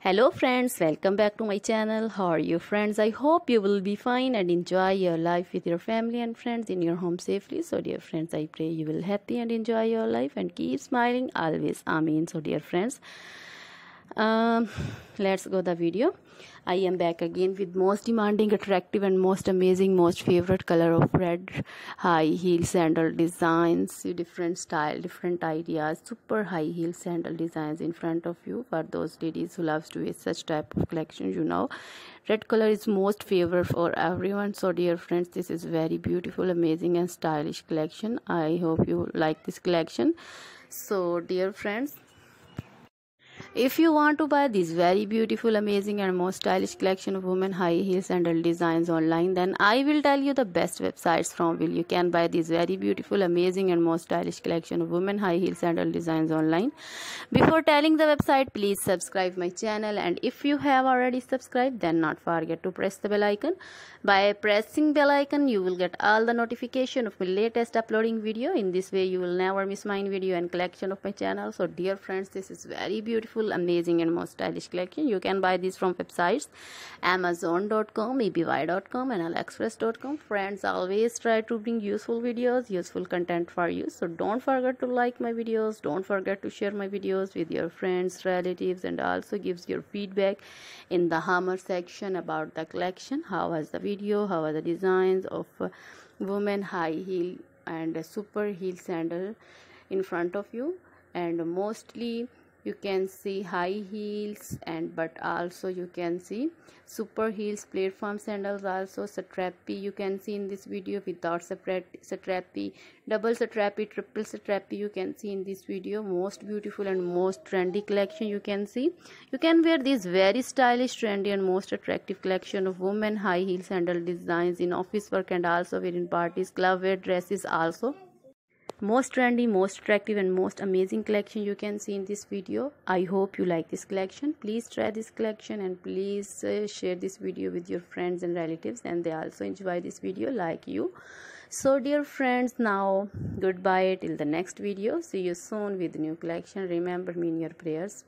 hello friends. Welcome back to my channel. How are you friends? I hope you will be fine and enjoy your life with your family and friends in your home safely. So dear friends i pray you will happy and enjoy your life and keep smiling always. Amen so dear friends um, let's go the video. I am back again with most demanding attractive and most amazing most favorite color of red. High heel sandal designs different style different ideas. Super high heel sandal designs in front of you for those ladies who loves to wear such type of collection you know. Red color is most favorite for everyone so dear friends this is very beautiful amazing and stylish collection. I hope you like this collection. So dear friends if you want to buy this very beautiful, amazing and most stylish collection of women high heel sandal designs online, then I will tell you the best websites from where you can buy this very beautiful, amazing and most stylish collection of women high heel sandal designs online. Before telling the website, please subscribe my channel and if you have already subscribed, then not forget to press the bell icon. By pressing bell icon, you will get all the notification of my latest uploading video. In this way, you will never miss my video and collection of my channel. So dear friends, this is very beautiful beautiful amazing and most stylish collection. You can buy these from websites amazon.com ebay.com and aliexpress.com friends always try to bring useful videos useful content for you. So don't forget to like my videos. Don't forget to share my videos with your friends relatives and also gives your feedback in the hammer section about the collection. How was the video? How are the designs of uh, women high heel and super heel sandal in front of you? And mostly you can see high heels and but also you can see super heels platform sandals also strappy. You can see in this video without strappy double strappy triple strappy you can see in this video. Most beautiful and most trendy collection you can see. You can wear this very stylish trendy and most attractive collection of women high heel sandal designs in office work and also wear in parties club wear dresses also most trendy most attractive and most amazing collection you can see in this video. I hope you like this collection. Please try this collection and please uh, share this video with your friends and relatives and they also enjoy this video like you. So dear friends now goodbye. Till the next video. See you soon with new collection. Remember me in your prayers